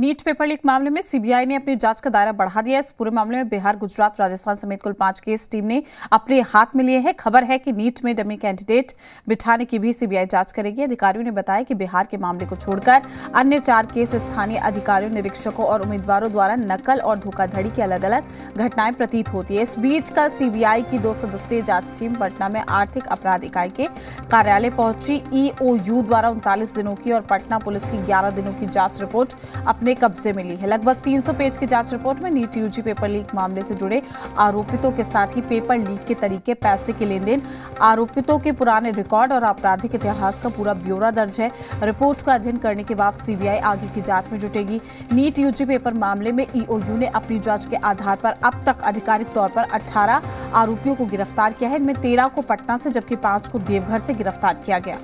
NEET paper leak मामले में CBI ने अपनी जाँच का दायरा बढ़ा दिया इस पूरे मामले में बिहार, गुजरात, राजस्थान समेत कुल पाँच केस टीम ने अपने हाथ में लिए हैं। खबर है कि नीट में डमी कैंडिडेट बिठाने की भी सीबीआई जाँच करेगी। अधिकारियों ने बताया कि बिहार के मामले को छोड़कर अन्य चार केस स्थानीय अधिकारियों, निरीक्षकों और उम्मीदवारों द्वारा नकल और धोखाधड़ी की अलग अलग घटनाएँ प्रतीत होती है। इस बीच कल सीबीआई की दो सदस्यीय जाँच टीम पटना में आर्थिक अपराध इकाई के कार्यालय पहुँची। ईओयू द्वारा उनतालीस दिनों की और पटना पुलिस की ग्यारह दिनों की जाँच रिपोर्ट अपने अपने कब्जे में ली है। लगभग 300 पेज की जाँच रिपोर्ट में नीट यूजी पेपर लीक मामले से जुड़े आरोपितों के साथ ही पेपर लीक के तरीके, पैसे के लेन देन आरोपितों के पुराने रिकॉर्ड और आपराधिक इतिहास का पूरा ब्यौरा दर्ज है। रिपोर्ट का अध्ययन करने के बाद सीबीआई आगे की जाँच में जुटेगी। नीट यूजी पेपर मामले में ईओयू ने अपनी जाँच के आधार पर अब तक आधिकारिक तौर पर अठारह आरोपियों को गिरफ़्तार किया है। इनमें तेरह को पटना से, जबकि पाँच को देवघर से गिरफ़्तार किया गया।